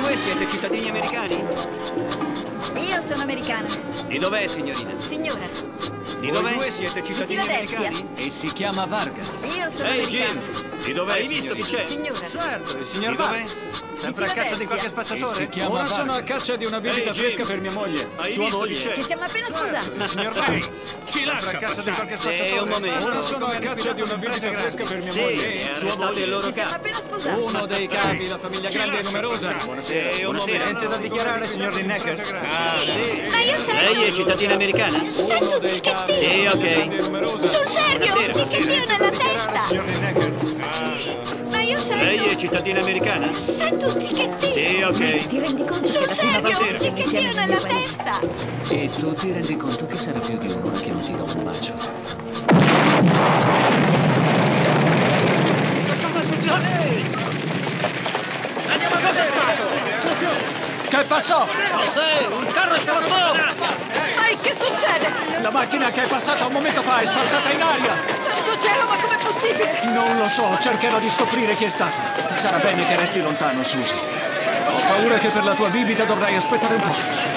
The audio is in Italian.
due siete cittadini americani? Io sono americana. Di dov'è, signorina? Signora, Di Voi dov'è? due siete cittadini americani? E si chiama Vargas. io sono Ehi, americana. Jim! Di dov'è, Hai visto chi c'è? Signora, Certo, il signor? Vargas. Sempre a caccia di qualche spacciatore? si chiama Ora sono a caccia di una bibita Ehi, fresca per mia moglie. Hai Sua moglie. c'è? ci siamo appena sposati. Il signor Vargas. Ci Sempre a lascia caccia di passare. qualche Sì, spacciatore? un momento. Ora sono a caccia di una bibita fresca per mia Sì, moglie. è Sua il loro Ci siamo appena sposati. Uno dei capi, la famiglia grande e lascia numerosa. passare. Buonasera. Sì, un Buonasera. Niente da dichiarare, signor Lineker? Ma io sono... Lei è cittadina americana? Sento Uno un dei capi, ticchettino. Sì, ok. Cittadina americana? Sento un ticchettino. Sì, ok. Ti rendi conto Sul che serio, un che ticchettino nella è testa. E tu ti rendi conto che sarà più di un'ora che non ti do un bacio. Cosa succede? Che passò? Ehi, che succede? La macchina che è passata un momento fa è saltata in aria. Santo cielo, ma com'è possibile? Non lo so, cercherò di scoprire chi è stato. Sarà bene che resti lontano, Susie. Ho paura che per la tua bibita dovrai aspettare un po'.